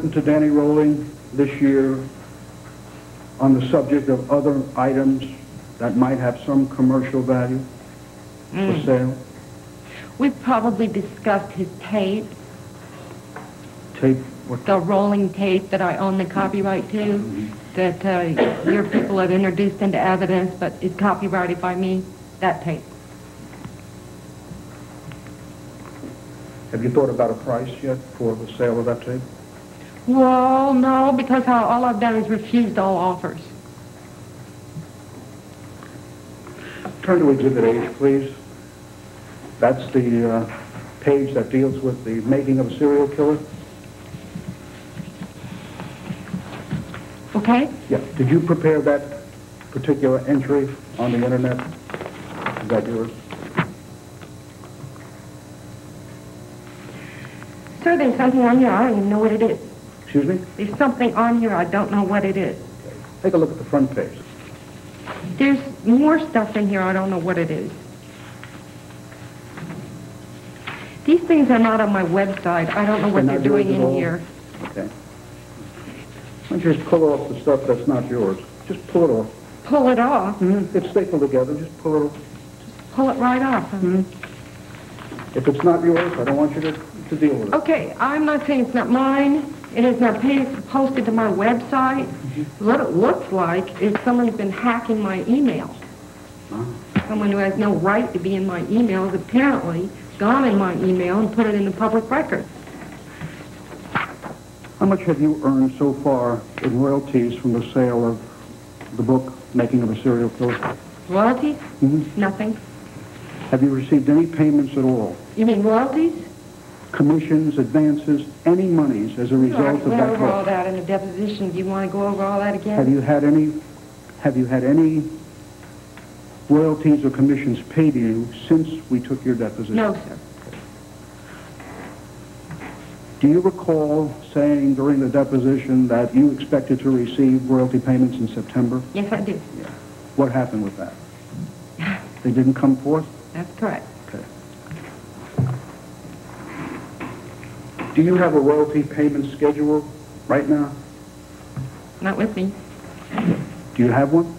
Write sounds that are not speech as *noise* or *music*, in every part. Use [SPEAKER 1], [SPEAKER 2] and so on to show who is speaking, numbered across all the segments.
[SPEAKER 1] to Danny Rolling this year on the subject of other items that might have some commercial value for sale?
[SPEAKER 2] We've probably discussed his tape,
[SPEAKER 1] Tape, what,
[SPEAKER 2] the rolling tape that I own the copyright to, that uh, your people have introduced into evidence, but is copyrighted by me, that tape.
[SPEAKER 1] have you thought about a price yet for the sale of that tape?
[SPEAKER 2] Well, no, because all I've done is refused all offers.
[SPEAKER 1] Turn to Exhibit H, please. That's the uh, page that deals with the making of a serial killer.
[SPEAKER 2] Okay?
[SPEAKER 1] Yeah. Did you prepare that particular entry on the internet? Is that yours?
[SPEAKER 2] Sir, there's something on here, I don't even know what it is.
[SPEAKER 1] Excuse me?
[SPEAKER 2] There's something on here, I don't know what it is.
[SPEAKER 1] Take a look at the front page.
[SPEAKER 2] There's more stuff in here, I don't know what it is. These things are not on my website, I don't know what
[SPEAKER 1] They're
[SPEAKER 2] they're doing in here.
[SPEAKER 1] Okay. Why don't you just pull off the stuff that's not yours? Just pull it off.
[SPEAKER 2] Pull it off,
[SPEAKER 1] Mm-hmm. It's stapled together. Just pull it off.
[SPEAKER 2] Just pull it right off. huh?
[SPEAKER 1] Mm-hmm. If it's not yours, I don't want you to, to deal with it.
[SPEAKER 2] Okay, I'm not saying it's not mine, it is not pa- posted to my website. What it looks like is someone's been hacking my email. Someone who has no right to be in my email has apparently gone in my email and put it in the public record.
[SPEAKER 1] How much have you earned so far in royalties from the sale of the book, Making of a Serial Killer?
[SPEAKER 2] Royalties?
[SPEAKER 1] Mhm.
[SPEAKER 2] Nothing.
[SPEAKER 1] Have you received any payments at all?
[SPEAKER 2] You mean royalties?
[SPEAKER 1] Commissions, advances, any monies as a result of that
[SPEAKER 2] went
[SPEAKER 1] that
[SPEAKER 2] over all that in the deposition. Do you want to go over all that again?
[SPEAKER 1] Have you had any, have you had any royalties or commissions paid to you since we took your deposition?
[SPEAKER 2] No, sir.
[SPEAKER 1] Do you recall saying during the deposition that you expected to receive royalty payments in September?
[SPEAKER 2] Yes, I do.
[SPEAKER 1] What happened with that? *laughs* They didn't come forth?
[SPEAKER 2] That's correct.
[SPEAKER 1] Do you have a royalty payment schedule right now?
[SPEAKER 2] Not with me.
[SPEAKER 1] Do you have one?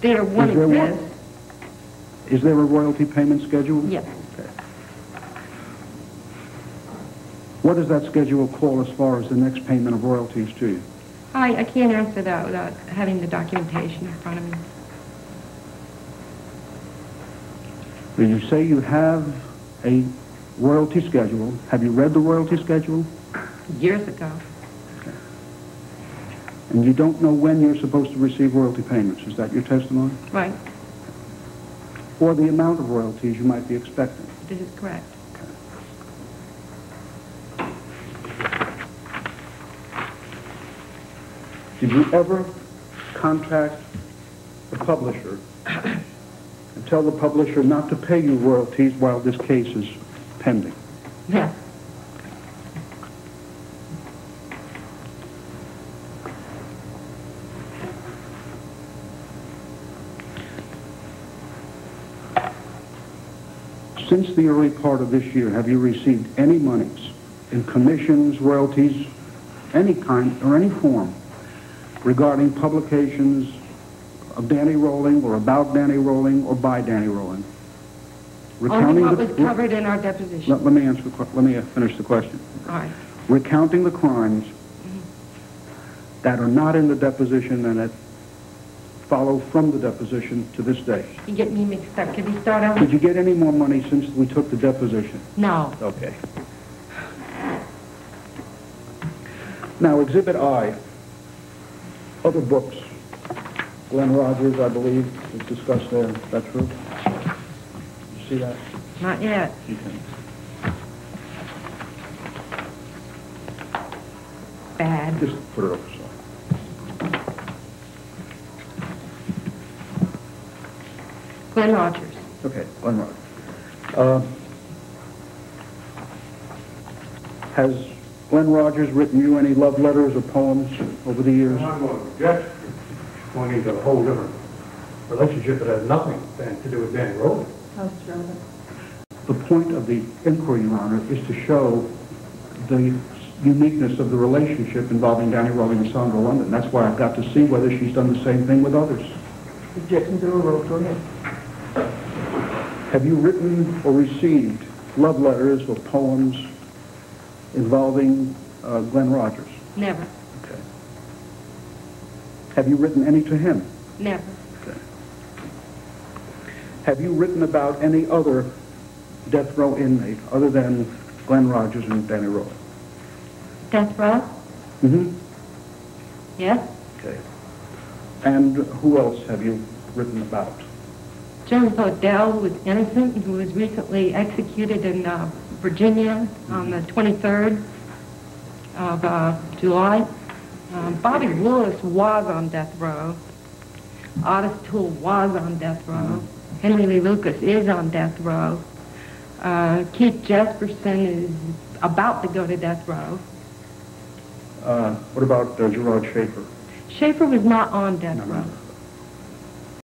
[SPEAKER 2] There, one
[SPEAKER 1] Is there one? Is there a royalty payment schedule?
[SPEAKER 2] Yes.
[SPEAKER 1] Okay. What does that schedule call as far as the next payment of royalties to you?
[SPEAKER 2] I, I can't answer that without having the documentation in front of me.
[SPEAKER 1] Well, You say you have a royalty schedule. Have you read the royalty schedule?
[SPEAKER 2] Years ago.
[SPEAKER 1] And you don't know when you're supposed to receive royalty payments. Is that your testimony?
[SPEAKER 2] Right.
[SPEAKER 1] Or the amount of royalties you might be expecting?
[SPEAKER 2] This is correct.
[SPEAKER 1] Did you ever contact the publisher and tell the publisher not to pay you royalties while this case is pending?
[SPEAKER 2] Yes.
[SPEAKER 1] Since the early part of this year, have you received any monies in commissions, royalties, any kind or any form regarding publications of Danny Rolling or about Danny Rolling or by Danny Rolling?
[SPEAKER 2] Only what was covered in our deposition.
[SPEAKER 1] Let, let me answer the, let me uh, finish the question.
[SPEAKER 2] All right.
[SPEAKER 1] Recounting the crimes that are not in the deposition and that follow from the deposition to this day.
[SPEAKER 2] You get me mixed up. Can we start over?
[SPEAKER 1] Did you get any more money since we took the deposition?
[SPEAKER 2] No.
[SPEAKER 1] Okay. Now, Exhibit I, other books. Glenn Rogers, I believe, is discussed there. Is that true? You see that?
[SPEAKER 2] Not yet.
[SPEAKER 1] Okay.
[SPEAKER 2] Bad.
[SPEAKER 1] Just put it over so.
[SPEAKER 2] Glenn Rogers.
[SPEAKER 1] Okay, Glenn Rogers. Uh, Has Glenn Rogers written you any love letters or poems over the years?
[SPEAKER 3] I'm going to object. It's going into a whole different relationship that has nothing to do with Danny Rolling.
[SPEAKER 1] The point of the inquiry, Your Honor, is to show the uniqueness of the relationship involving Danny Rolling and Sondra London. That's why I've got to see whether she's done the same thing with others.
[SPEAKER 4] Objections are overruled. Go ahead.
[SPEAKER 1] Have you written or received love letters or poems involving uh, Glenn Rogers?
[SPEAKER 2] Never,
[SPEAKER 1] Okay. Have you written any to him?
[SPEAKER 2] never.
[SPEAKER 1] Okay. Have you written about any other death row inmate other than Glenn Rogers and Danny Rolling?
[SPEAKER 2] Death row?
[SPEAKER 1] Mm-hmm.
[SPEAKER 2] Yes.
[SPEAKER 1] Okay. And who else have you written about?
[SPEAKER 2] James O'Dell, was innocent, and who was recently executed in uh, Virginia on the 23rd of uh, July. Um, Bobby Lewis was on death row. Ottis Toole was on death row. Henry Lee Lucas is on death row. Uh, Keith Jesperson is about to go to death row.
[SPEAKER 1] Uh, what about uh, Gerard Schaefer?
[SPEAKER 2] Schaefer was not on death
[SPEAKER 1] No,
[SPEAKER 2] row.